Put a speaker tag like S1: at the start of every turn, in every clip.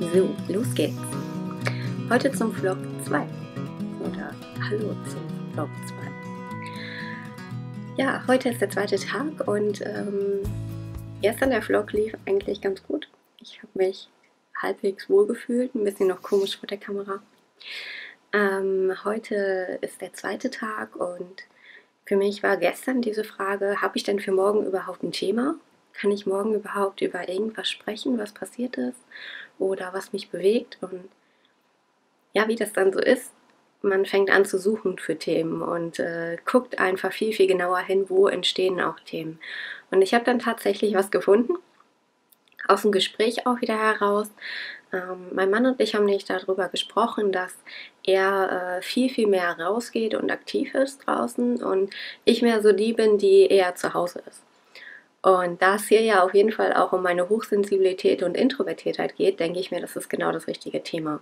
S1: So, los geht's. Heute zum Vlog 2. Oder Hallo zum Vlog 2. Ja, heute ist der zweite Tag und ähm, gestern der Vlog lief eigentlich ganz gut. Ich habe mich halbwegs wohl gefühlt, ein bisschen noch komisch vor der Kamera. Ähm, heute ist der zweite Tag und für mich war gestern diese Frage, habe ich denn für morgen überhaupt ein Thema? Kann ich morgen überhaupt über irgendwas sprechen, was passiert ist oder was mich bewegt? Und ja, wie das dann so ist, man fängt an zu suchen für Themen und äh, guckt einfach viel, viel genauer hin, wo entstehen auch Themen. Und ich habe dann tatsächlich was gefunden, aus dem Gespräch auch wieder heraus. Ähm, mein Mann und ich haben nicht darüber gesprochen, dass er äh, viel, viel mehr rausgeht und aktiv ist draußen und ich mehr so die bin, die eher zu Hause ist. Und da es hier ja auf jeden Fall auch um meine Hochsensibilität und Introvertiertheit geht, denke ich mir, das ist genau das richtige Thema.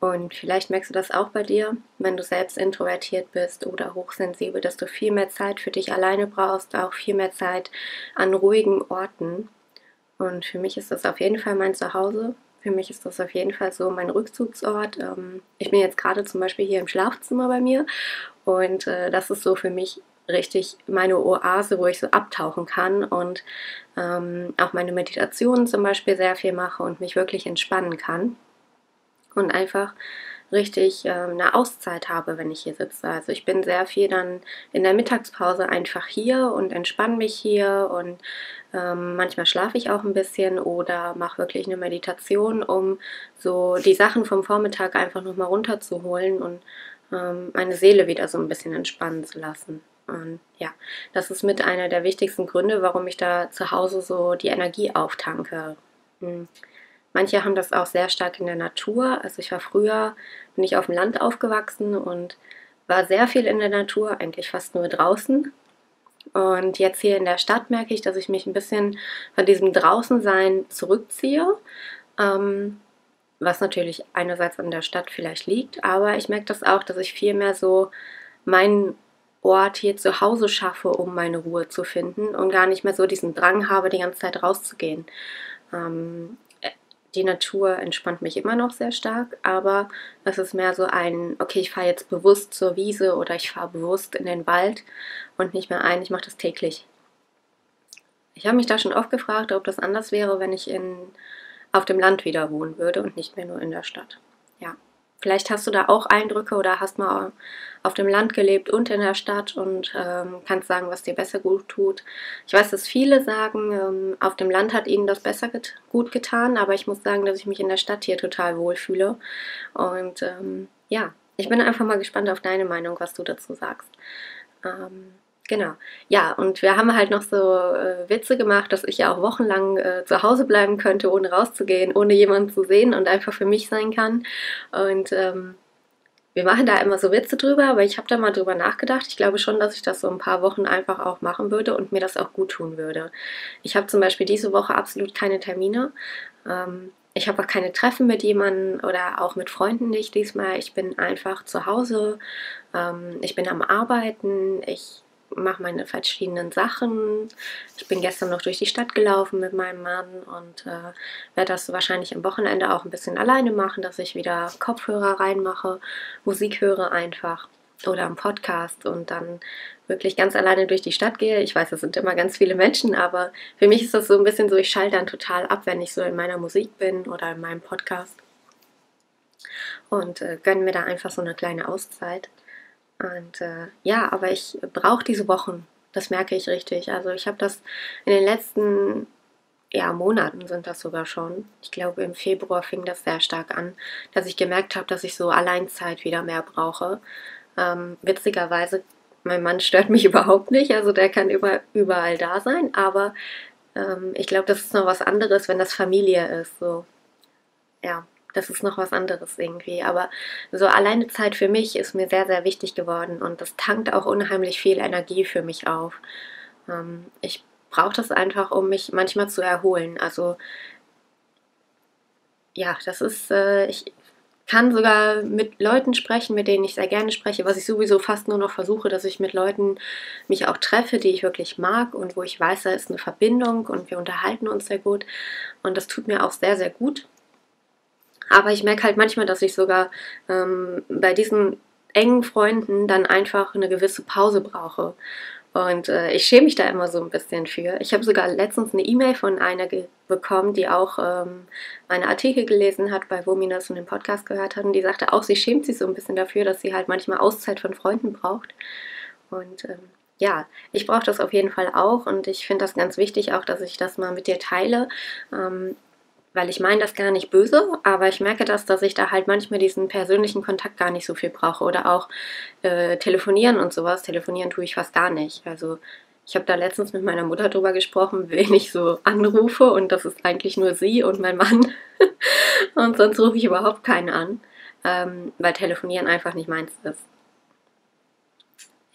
S1: Und vielleicht merkst du das auch bei dir, wenn du selbst introvertiert bist oder hochsensibel, dass du viel mehr Zeit für dich alleine brauchst, auch viel mehr Zeit an ruhigen Orten. Und für mich ist das auf jeden Fall mein Zuhause. Für mich ist das auf jeden Fall so mein Rückzugsort. Ähm, ich bin jetzt gerade zum Beispiel hier im Schlafzimmer bei mir und äh, das ist so für mich richtig meine Oase, wo ich so abtauchen kann und ähm, auch meine Meditationen zum Beispiel sehr viel mache und mich wirklich entspannen kann und einfach richtig äh, eine Auszeit habe, wenn ich hier sitze. Also ich bin sehr viel dann in der Mittagspause einfach hier und entspanne mich hier und ähm, manchmal schlafe ich auch ein bisschen oder mache wirklich eine Meditation, um so die Sachen vom Vormittag einfach nochmal runterzuholen und ähm, meine Seele wieder so ein bisschen entspannen zu lassen. Und ja, das ist mit einer der wichtigsten Gründe, warum ich da zu Hause so die Energie auftanke. Hm. Manche haben das auch sehr stark in der Natur. Also ich war früher, bin ich auf dem Land aufgewachsen und war sehr viel in der Natur, eigentlich fast nur draußen. Und jetzt hier in der Stadt merke ich, dass ich mich ein bisschen von diesem Draußensein zurückziehe. Ähm, was natürlich einerseits an der Stadt vielleicht liegt, aber ich merke das auch, dass ich viel mehr so meinen Ort hier zu Hause schaffe, um meine Ruhe zu finden und gar nicht mehr so diesen Drang habe, die ganze Zeit rauszugehen. Ähm, die Natur entspannt mich immer noch sehr stark, aber es ist mehr so ein, okay, ich fahre jetzt bewusst zur Wiese oder ich fahre bewusst in den Wald und nicht mehr ein, ich mache das täglich. Ich habe mich da schon oft gefragt, ob das anders wäre, wenn ich in, auf dem Land wieder wohnen würde und nicht mehr nur in der Stadt. Vielleicht hast du da auch Eindrücke oder hast mal auf dem Land gelebt und in der Stadt und ähm, kannst sagen, was dir besser gut tut. Ich weiß, dass viele sagen, ähm, auf dem Land hat ihnen das besser get gut getan, aber ich muss sagen, dass ich mich in der Stadt hier total wohlfühle. Und ähm, ja, ich bin einfach mal gespannt auf deine Meinung, was du dazu sagst. Ähm, Genau. Ja, und wir haben halt noch so äh, Witze gemacht, dass ich ja auch wochenlang äh, zu Hause bleiben könnte, ohne rauszugehen, ohne jemanden zu sehen und einfach für mich sein kann. Und ähm, wir machen da immer so Witze drüber, aber ich habe da mal drüber nachgedacht. Ich glaube schon, dass ich das so ein paar Wochen einfach auch machen würde und mir das auch gut tun würde. Ich habe zum Beispiel diese Woche absolut keine Termine. Ähm, ich habe auch keine Treffen mit jemandem oder auch mit Freunden nicht diesmal. Ich bin einfach zu Hause. Ähm, ich bin am Arbeiten. Ich mache meine verschiedenen Sachen. Ich bin gestern noch durch die Stadt gelaufen mit meinem Mann und äh, werde das wahrscheinlich am Wochenende auch ein bisschen alleine machen, dass ich wieder Kopfhörer reinmache, Musik höre einfach oder am Podcast und dann wirklich ganz alleine durch die Stadt gehe. Ich weiß, es sind immer ganz viele Menschen, aber für mich ist das so ein bisschen so, ich schalte dann total ab, wenn ich so in meiner Musik bin oder in meinem Podcast und äh, gönne mir da einfach so eine kleine Auszeit. Und äh, ja, aber ich brauche diese Wochen. Das merke ich richtig. Also ich habe das in den letzten ja, Monaten sind das sogar schon. Ich glaube, im Februar fing das sehr stark an, dass ich gemerkt habe, dass ich so Alleinzeit wieder mehr brauche. Ähm, witzigerweise, mein Mann stört mich überhaupt nicht, also der kann über, überall da sein, aber ähm, ich glaube, das ist noch was anderes, wenn das Familie ist. So, ja das ist noch was anderes irgendwie. Aber so alleine Zeit für mich ist mir sehr, sehr wichtig geworden und das tankt auch unheimlich viel Energie für mich auf. Ähm, ich brauche das einfach, um mich manchmal zu erholen. Also ja, das ist, äh, ich kann sogar mit Leuten sprechen, mit denen ich sehr gerne spreche, was ich sowieso fast nur noch versuche, dass ich mit Leuten mich auch treffe, die ich wirklich mag und wo ich weiß, da ist eine Verbindung und wir unterhalten uns sehr gut. Und das tut mir auch sehr, sehr gut. Aber ich merke halt manchmal, dass ich sogar ähm, bei diesen engen Freunden dann einfach eine gewisse Pause brauche. Und äh, ich schäme mich da immer so ein bisschen für. Ich habe sogar letztens eine E-Mail von einer bekommen, die auch ähm, meine Artikel gelesen hat bei Wominas und den Podcast gehört hat. Und die sagte auch, sie schämt sich so ein bisschen dafür, dass sie halt manchmal Auszeit von Freunden braucht. Und ähm, ja, ich brauche das auf jeden Fall auch und ich finde das ganz wichtig auch, dass ich das mal mit dir teile. Ähm, weil ich meine das gar nicht böse, aber ich merke das, dass ich da halt manchmal diesen persönlichen Kontakt gar nicht so viel brauche oder auch äh, telefonieren und sowas. Telefonieren tue ich fast gar nicht. Also ich habe da letztens mit meiner Mutter drüber gesprochen, wen ich so anrufe und das ist eigentlich nur sie und mein Mann und sonst rufe ich überhaupt keinen an, ähm, weil telefonieren einfach nicht meins ist.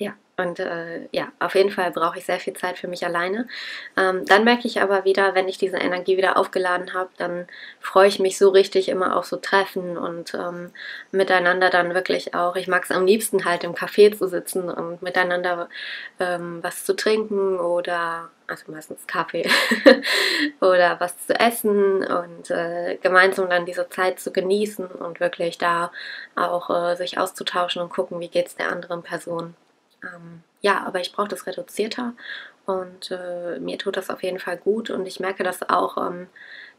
S1: Ja, und äh, ja, auf jeden Fall brauche ich sehr viel Zeit für mich alleine. Ähm, dann merke ich aber wieder, wenn ich diese Energie wieder aufgeladen habe, dann freue ich mich so richtig immer auf so Treffen und ähm, miteinander dann wirklich auch. Ich mag es am liebsten halt im Café zu sitzen und miteinander ähm, was zu trinken oder also meistens Kaffee oder was zu essen und äh, gemeinsam dann diese Zeit zu genießen und wirklich da auch äh, sich auszutauschen und gucken, wie geht es der anderen Person. Ähm, ja, aber ich brauche das reduzierter und äh, mir tut das auf jeden Fall gut und ich merke das auch, ähm,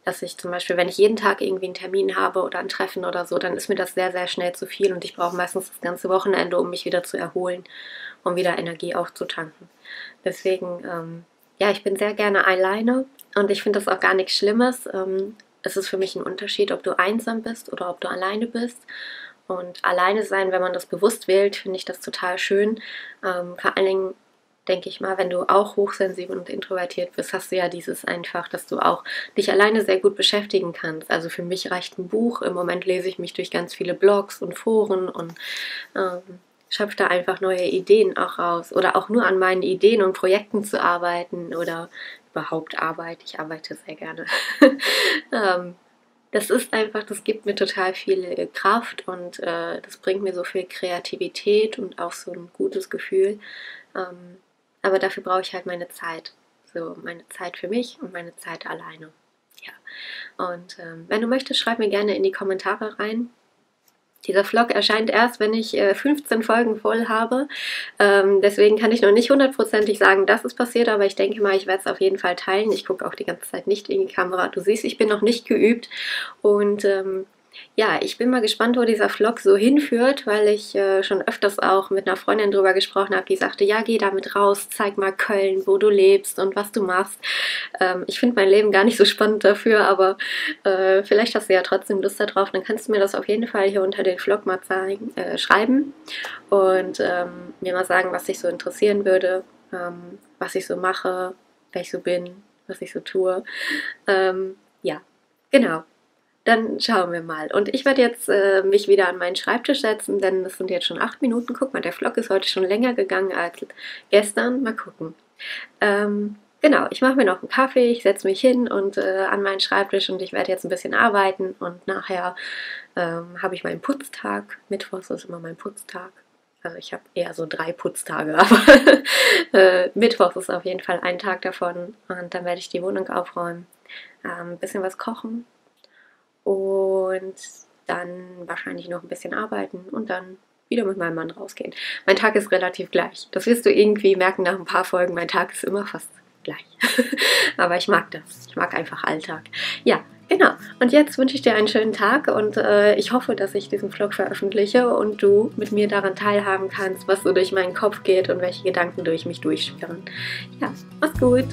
S1: dass ich zum Beispiel, wenn ich jeden Tag irgendwie einen Termin habe oder ein Treffen oder so, dann ist mir das sehr, sehr schnell zu viel und ich brauche meistens das ganze Wochenende, um mich wieder zu erholen, um wieder Energie aufzutanken. Deswegen, ähm, ja, ich bin sehr gerne alleine und ich finde das auch gar nichts Schlimmes. Ähm, es ist für mich ein Unterschied, ob du einsam bist oder ob du alleine bist. Und alleine sein, wenn man das bewusst wählt, finde ich das total schön. Ähm, vor allen Dingen denke ich mal, wenn du auch hochsensibel und introvertiert bist, hast du ja dieses einfach, dass du auch dich alleine sehr gut beschäftigen kannst. Also für mich reicht ein Buch. Im Moment lese ich mich durch ganz viele Blogs und Foren und ähm, schöpfe da einfach neue Ideen auch raus. Oder auch nur an meinen Ideen und Projekten zu arbeiten oder überhaupt Arbeit. Ich arbeite sehr gerne. ähm, das ist einfach, das gibt mir total viel äh, Kraft und äh, das bringt mir so viel Kreativität und auch so ein gutes Gefühl. Ähm, aber dafür brauche ich halt meine Zeit. So meine Zeit für mich und meine Zeit alleine. Ja. Und ähm, wenn du möchtest, schreib mir gerne in die Kommentare rein, dieser Vlog erscheint erst, wenn ich äh, 15 Folgen voll habe. Ähm, deswegen kann ich noch nicht hundertprozentig sagen, dass es passiert, aber ich denke mal, ich werde es auf jeden Fall teilen. Ich gucke auch die ganze Zeit nicht in die Kamera. Du siehst, ich bin noch nicht geübt und ähm, ja, ich bin mal gespannt, wo dieser Vlog so hinführt, weil ich äh, schon öfters auch mit einer Freundin drüber gesprochen habe, die sagte, ja, geh damit raus, zeig mal Köln, wo du lebst und was du machst. Ähm, ich finde mein Leben gar nicht so spannend dafür, aber äh, vielleicht hast du ja trotzdem Lust darauf, dann kannst du mir das auf jeden Fall hier unter den Vlog mal zeigen, äh, schreiben und ähm, mir mal sagen, was dich so interessieren würde, ähm, was ich so mache, wer ich so bin, was ich so tue. Ähm, ja, genau dann schauen wir mal. Und ich werde jetzt äh, mich wieder an meinen Schreibtisch setzen, denn es sind jetzt schon acht Minuten. Guck mal, der Vlog ist heute schon länger gegangen als gestern. Mal gucken. Ähm, genau, ich mache mir noch einen Kaffee, ich setze mich hin und äh, an meinen Schreibtisch und ich werde jetzt ein bisschen arbeiten und nachher ähm, habe ich meinen Putztag. Mittwochs ist immer mein Putztag. Also ich habe eher so drei Putztage, aber äh, Mittwochs ist auf jeden Fall ein Tag davon und dann werde ich die Wohnung aufräumen, ein ähm, bisschen was kochen, und dann wahrscheinlich noch ein bisschen arbeiten und dann wieder mit meinem Mann rausgehen. Mein Tag ist relativ gleich. Das wirst du irgendwie merken nach ein paar Folgen. Mein Tag ist immer fast gleich. Aber ich mag das. Ich mag einfach Alltag. Ja, genau. Und jetzt wünsche ich dir einen schönen Tag und äh, ich hoffe, dass ich diesen Vlog veröffentliche und du mit mir daran teilhaben kannst, was so durch meinen Kopf geht und welche Gedanken durch mich durchschwirren. Ja, mach's gut.